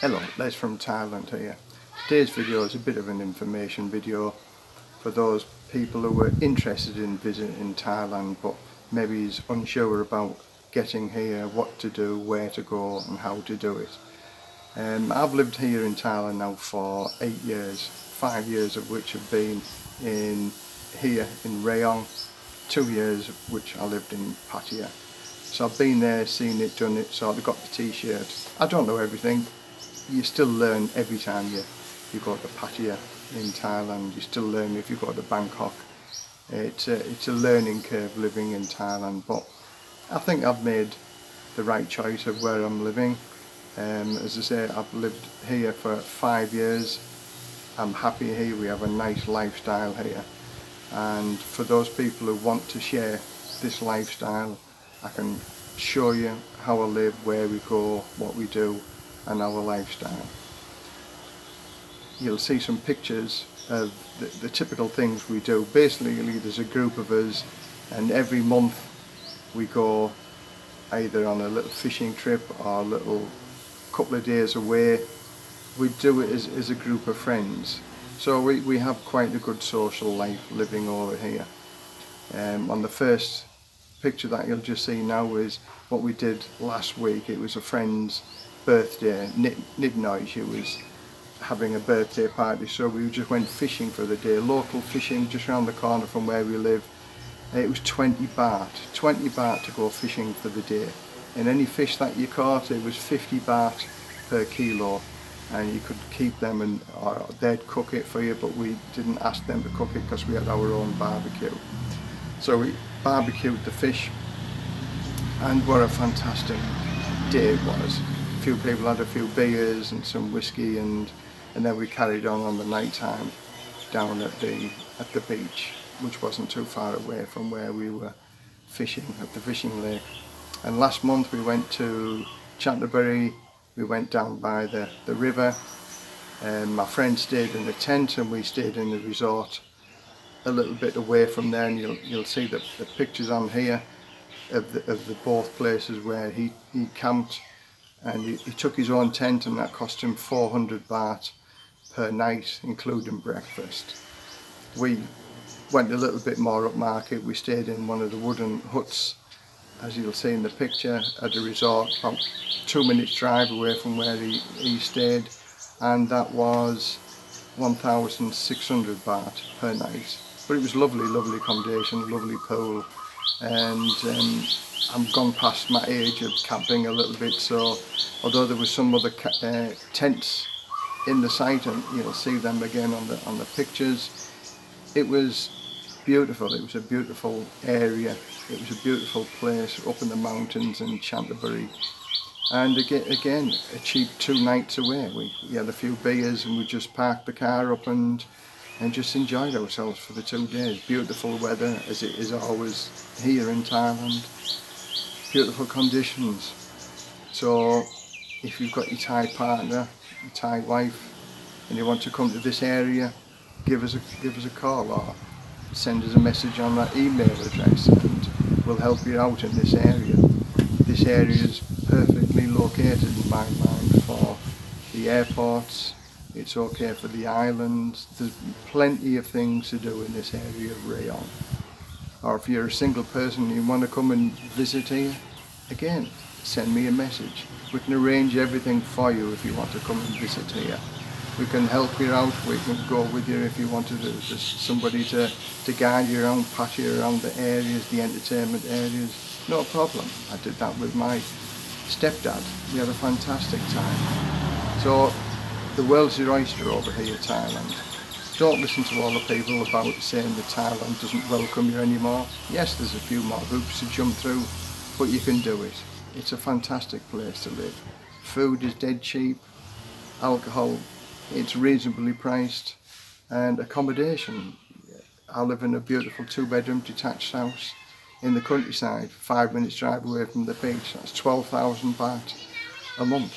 Hello, Les from Thailand here. Today's video is a bit of an information video for those people who are interested in visiting Thailand but maybe is unsure about getting here, what to do, where to go and how to do it. Um, I've lived here in Thailand now for eight years, five years of which have been in here in Rayong, two years which I lived in Pattaya. So I've been there, seen it, done it, so I've got the t-shirt. I don't know everything, you still learn every time you, you go to Pattaya in Thailand, you still learn if you go to Bangkok. It's a, it's a learning curve living in Thailand, but I think I've made the right choice of where I'm living. Um, as I say, I've lived here for five years. I'm happy here, we have a nice lifestyle here. And for those people who want to share this lifestyle, I can show you how I live, where we go, what we do, our lifestyle. You'll see some pictures of the, the typical things we do. Basically, there's a group of us and every month we go either on a little fishing trip or a little couple of days away. We do it as, as a group of friends. So we, we have quite a good social life living over here. Um, on the first picture that you'll just see now is what we did last week. It was a friend's birthday, Nidnoy, she was having a birthday party so we just went fishing for the day, local fishing just around the corner from where we live. It was 20 baht, 20 baht to go fishing for the day and any fish that you caught it was 50 baht per kilo and you could keep them and or they'd cook it for you but we didn't ask them to cook it because we had our own barbecue. So we barbecued the fish and what a fantastic day it was few people had a few beers and some whiskey and and then we carried on on the night time down at the at the beach which wasn't too far away from where we were fishing at the fishing lake. And last month we went to Chanthaburi we went down by the the river. And my friend stayed in the tent and we stayed in the resort a little bit away from there and you'll, you'll see the, the pictures on here of the, of the both places where he, he camped and he, he, took his own tent and that cost him 400 baht per night including breakfast. We went a little bit more up market, we stayed in one of the wooden huts as you'll see in the picture at a resort about two minutes drive away from where he, he stayed. And that was 1,600 baht per night. But it was lovely lovely accommodation, lovely pool and um, I'm gone past my age of camping a little bit so although there was some other uh, tents in the site and you'll see them again on the on the pictures it was beautiful. It was a beautiful area. It was a beautiful place up in the mountains in Chanthaburi and again, again a cheap two nights away. We, we had a few beers and we just parked the car up and and just enjoyed ourselves for the two days beautiful weather as it is always here in Thailand beautiful conditions. So if you've got your Thai partner, your Thai wife, and you want to come to this area, give us a give us a call or send us a message on that email address and we'll help you out in this area. This area is perfectly located in my mind for the airports, it's okay for the islands, there's plenty of things to do in this area of Rayong or if you're a single person and you want to come and visit here, again, send me a message. We can arrange everything for you if you want to come and visit here. We can help you out, we can go with you if you want to There's somebody to, to guide you around, pat you around the areas, the entertainment areas. No problem. I did that with my stepdad. We had a fantastic time. So the world's your oyster over here, Thailand. Don't listen to all the people about saying that Thailand doesn't welcome you anymore. Yes, there's a few more hoops to jump through, but you can do it. It's a fantastic place to live. Food is dead cheap, alcohol, it's reasonably priced, and accommodation. I live in a beautiful two bedroom detached house in the countryside, five minutes drive away from the beach. That's 12,000 baht a month.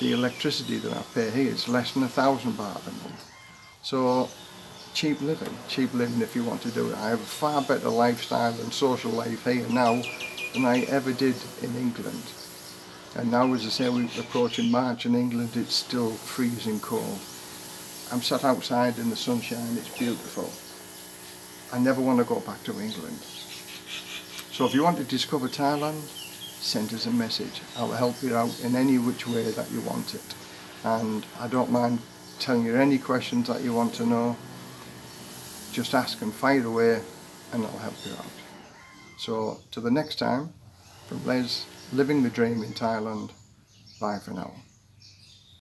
The electricity that I pay here is less than a thousand baht a month. So cheap living, cheap living if you want to do it. I have a far better lifestyle and social life here now than I ever did in England. And now, as I say, we're approaching March in England, it's still freezing cold. I'm sat outside in the sunshine, it's beautiful. I never want to go back to England. So if you want to discover Thailand, send us a message. I'll help you out in any which way that you want it. And I don't mind telling you any questions that you want to know. Just ask and fire away and I'll help you out. So to the next time, from Les, living the dream in Thailand, bye for now.